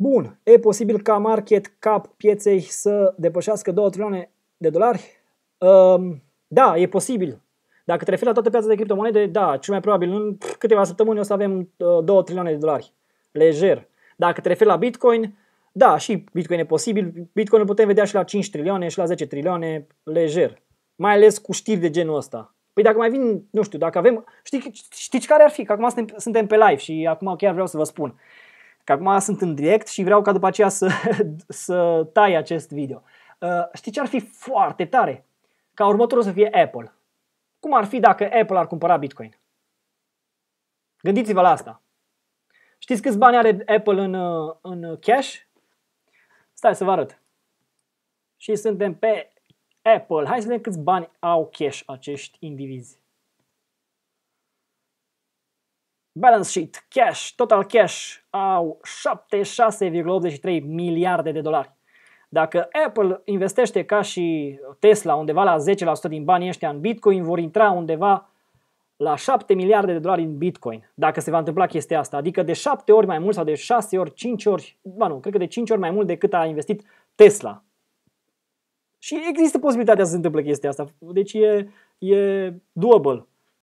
Bun, e posibil ca market cap pieței să depășească 2 trilioane de dolari? Um, da, e posibil. Dacă te referi la toată piața de criptomonede, da, cel mai probabil în câteva săptămâni o să avem uh, 2 trilioane de dolari. Lejer. Dacă te referi la Bitcoin, da, și Bitcoin e posibil. Bitcoin îl putem vedea și la 5 trilioane și la 10 trilioane, lejer. Mai ales cu știri de genul ăsta. Păi dacă mai vin, nu știu, dacă avem... Știi, știți care ar fi? Că acum suntem, suntem pe live și acum chiar vreau să vă spun. Că acum sunt în direct și vreau ca după aceea să, să tai acest video. Uh, știi ce ar fi foarte tare? Ca următorul să fie Apple. Cum ar fi dacă Apple ar cumpăra Bitcoin? Gândiți-vă la asta. Știți câți bani are Apple în, uh, în cash? Stai să vă arăt. Și suntem pe Apple. Hai să vedem câți bani au cash acești indivizi. Balance sheet, cash, total cash au 76,83 miliarde de dolari. Dacă Apple investește ca și Tesla undeva la 10% din banii ăștia în Bitcoin, vor intra undeva la 7 miliarde de dolari în Bitcoin, dacă se va întâmpla chestia asta. Adică de 7 ori mai mult sau de 6 ori, 5 ori, ba nu, cred că de 5 ori mai mult decât a investit Tesla. Și există posibilitatea să se întâmple chestia asta. Deci e, e doable.